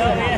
Oh, yeah.